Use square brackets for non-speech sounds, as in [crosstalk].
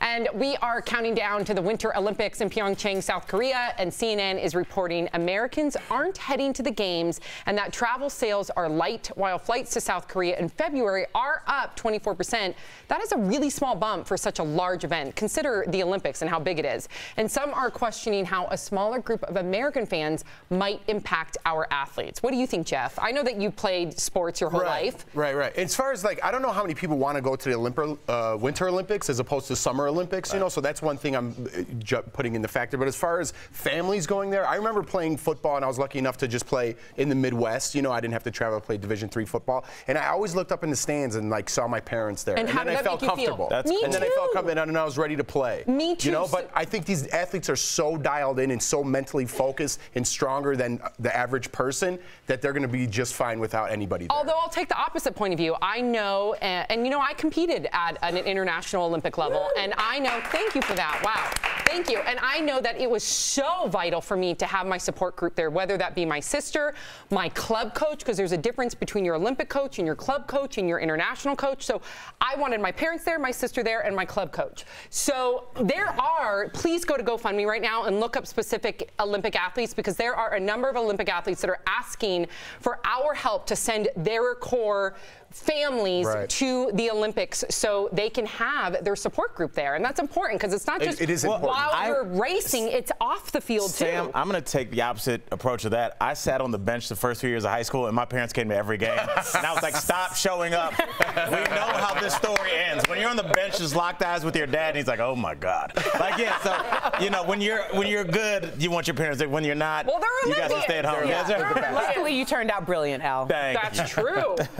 And we are counting down to the Winter Olympics in Pyeongchang, South Korea, and CNN is reporting Americans aren't heading to the games and that travel sales are light while flights to South Korea in February are up 24%. That is a really small bump for such a large event. Consider the Olympics and how big it is. And some are questioning how a smaller group of American fans might impact our athletes. What do you think, Jeff? I know that you played sports your whole right, life. Right, right. As far as like, I don't know how many people want to go to the Olymp uh, Winter Olympics as opposed to Summer Olympics, right. you know, so that's one thing I'm uh, putting in the factor. But as far as families going there, I remember playing football and I was lucky enough to just play in the Midwest. You know, I didn't have to travel to play Division three football. And I always looked up in the stands and like saw my parents there. And, and how then did I that felt make you comfortable. Feel? Me and too. then I felt comfortable and I was ready to play. Me too. You know, but I think these athletes are so dialed in and so mentally focused and stronger than the average person that they're going to be just fine without anybody there. Although I'll take the opposite point of view. I know, and, and you know, I competed at an international Olympic level, and I know, thank you for that. Wow. Thank you. And I know that it was so vital for me to have my support group there, whether that be my sister, my club coach, because there's a difference between your Olympic coach and your club coach and your international coach. So I wanted my parents there, my sister there, and my club coach. So there are, please go to GoFundMe right now and look up specific Olympic athletes because there are a number of Olympic athletes that are asking for our help to send their core families right. to the Olympics so they can have their support group there. And that's important because it's not just it, it is while important. you're racing, it's off the field Sam, too. I'm going to take the opposite approach of that. I sat on the bench the first few years of high school and my parents came to every game. [laughs] and I was like, stop showing up. [laughs] we know how this story ends. When you're on the bench, just locked eyes with your dad and he's like, oh my God. Like, yeah, so, you know, when you're when you're good, you want your parents there. When you're not, well, they're you guys to stay at home. Yeah. Yeah. Luckily, you turned out brilliant, Al. Thank That's true. [laughs]